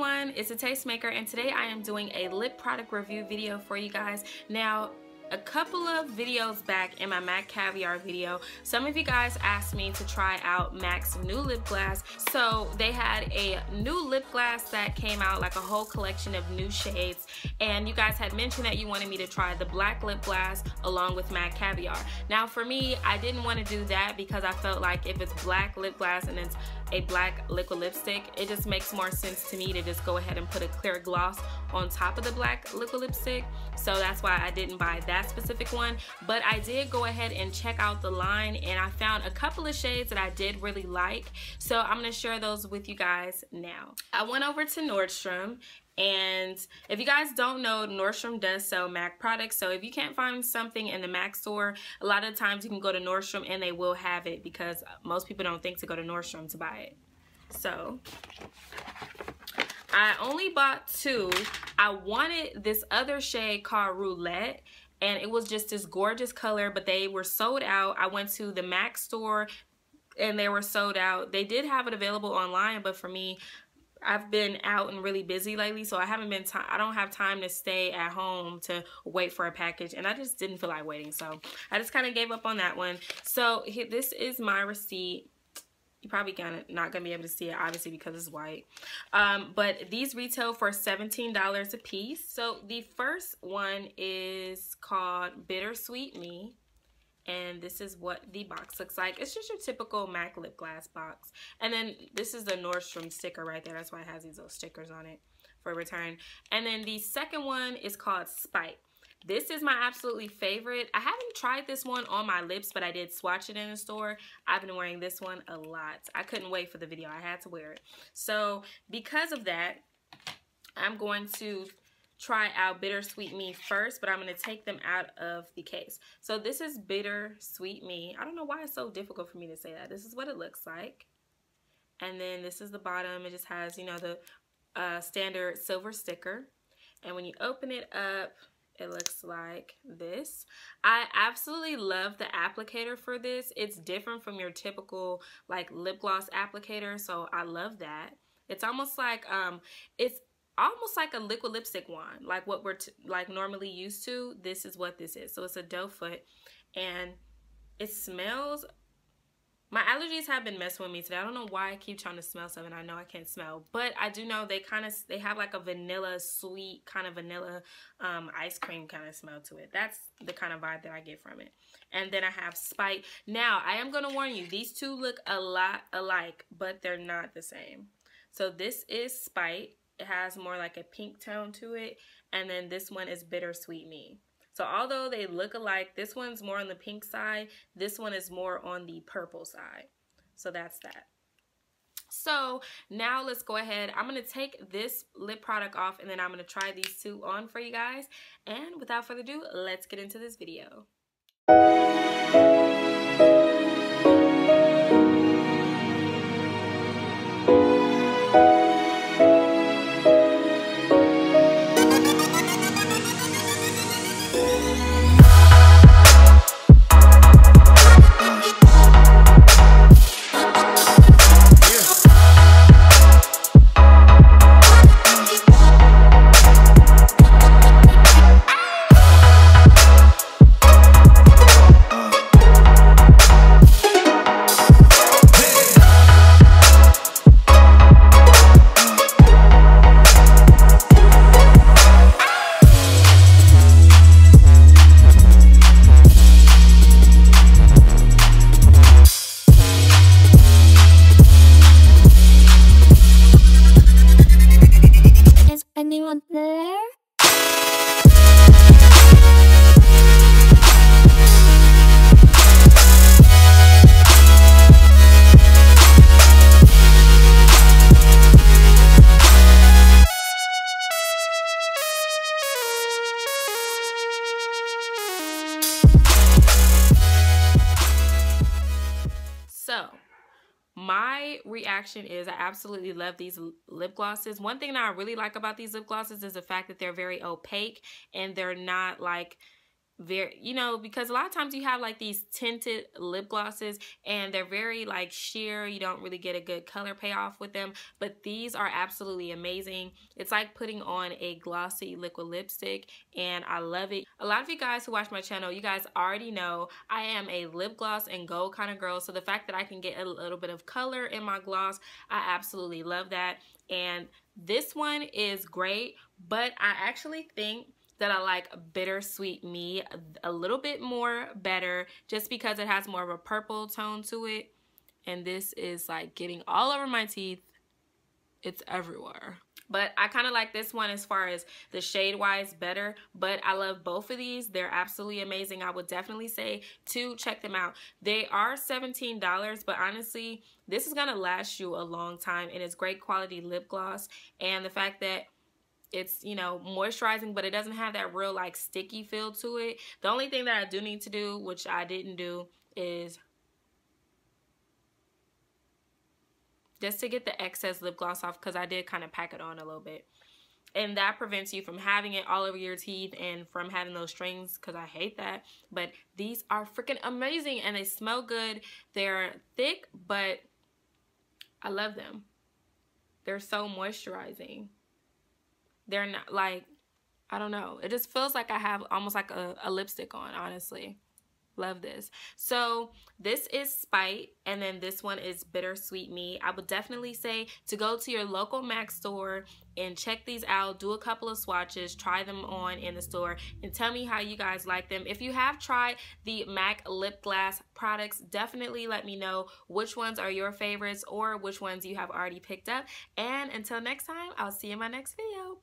everyone, it's a Tastemaker and today I am doing a lip product review video for you guys. Now, a couple of videos back in my MAC Caviar video, some of you guys asked me to try out MAC's new lip gloss. So they had a new lip gloss that came out, like a whole collection of new shades. And you guys had mentioned that you wanted me to try the black lip gloss along with MAC Caviar. Now for me, I didn't want to do that because I felt like if it's black lip gloss and it's a black liquid lipstick, it just makes more sense to me to just go ahead and put a clear gloss on top of the black liquid lipstick. So that's why I didn't buy that specific one. But I did go ahead and check out the line and I found a couple of shades that I did really like. So I'm to share those with you guys now. I went over to Nordstrom and if you guys don't know, Nordstrom does sell MAC products. So if you can't find something in the MAC store, a lot of times you can go to Nordstrom and they will have it because most people don't think to go to Nordstrom to buy it. So I only bought two. I wanted this other shade called Roulette and it was just this gorgeous color but they were sold out. I went to the MAC store and they were sold out. They did have it available online but for me I've been out and really busy lately, so I haven't been time. I don't have time to stay at home to wait for a package, and I just didn't feel like waiting. So I just kind of gave up on that one. So this is my receipt. You probably gonna not gonna be able to see it, obviously because it's white. Um, but these retail for $17 a piece. So the first one is called Bittersweet Me and this is what the box looks like. It's just your typical MAC lip gloss box. And then this is the Nordstrom sticker right there. That's why it has these little stickers on it for return. And then the second one is called Spite. This is my absolutely favorite. I haven't tried this one on my lips, but I did swatch it in the store. I've been wearing this one a lot. I couldn't wait for the video. I had to wear it. So because of that, I'm going to try out Bittersweet Me first, but I'm going to take them out of the case. So this is Bittersweet Me. I don't know why it's so difficult for me to say that. This is what it looks like. And then this is the bottom. It just has, you know, the uh, standard silver sticker. And when you open it up, it looks like this. I absolutely love the applicator for this. It's different from your typical like lip gloss applicator, so I love that. It's almost like um it's almost like a liquid lipstick wand, like what we're like normally used to. This is what this is. So it's a doe foot and it smells my allergies have been messing with me today. I don't know why I keep trying to smell something I know I can't smell. But I do know they kind of, they have like a vanilla, sweet kind of vanilla um, ice cream kind of smell to it. That's the kind of vibe that I get from it. And then I have Spite. Now, I am going to warn you, these two look a lot alike, but they're not the same. So this is Spite. It has more like a pink tone to it. And then this one is Bittersweet Me. So although they look alike, this one's more on the pink side. This one is more on the purple side. So that's that. So now let's go ahead. I'm going to take this lip product off and then I'm going to try these two on for you guys. And without further ado, let's get into this video. want the my reaction is I absolutely love these lip glosses. One thing that I really like about these lip glosses is the fact that they're very opaque and they're not like very you know because a lot of times you have like these tinted lip glosses and they're very like sheer you don't really get a good color payoff with them but these are absolutely amazing. It's like putting on a glossy liquid lipstick and I love it. A lot of you guys who watch my channel you guys already know I am a lip gloss and gold kind of girl so the fact that I can get a little bit of color in my gloss I absolutely love that. And this one is great but I actually think that I like Bittersweet Me a little bit more better just because it has more of a purple tone to it. And this is like getting all over my teeth. It's everywhere. But I kind of like this one as far as the shade wise better. But I love both of these. They're absolutely amazing. I would definitely say to check them out. They are $17, but honestly, this is going to last you a long time. And it's great quality lip gloss. And the fact that it's you know moisturizing but it doesn't have that real like sticky feel to it. The only thing that I do need to do which I didn't do is just to get the excess lip gloss off because I did kind of pack it on a little bit. And that prevents you from having it all over your teeth and from having those strings because I hate that. But these are freaking amazing and they smell good. They're thick but I love them. They're so moisturizing they're not like I don't know. It just feels like I have almost like a, a lipstick on, honestly. Love this. So this is Spite and then this one is Bittersweet Me. I would definitely say to go to your local MAC store and check these out. Do a couple of swatches. Try them on in the store and tell me how you guys like them. If you have tried the MAC lip glass products, definitely let me know which ones are your favorites or which ones you have already picked up. And until next time, I'll see you in my next video.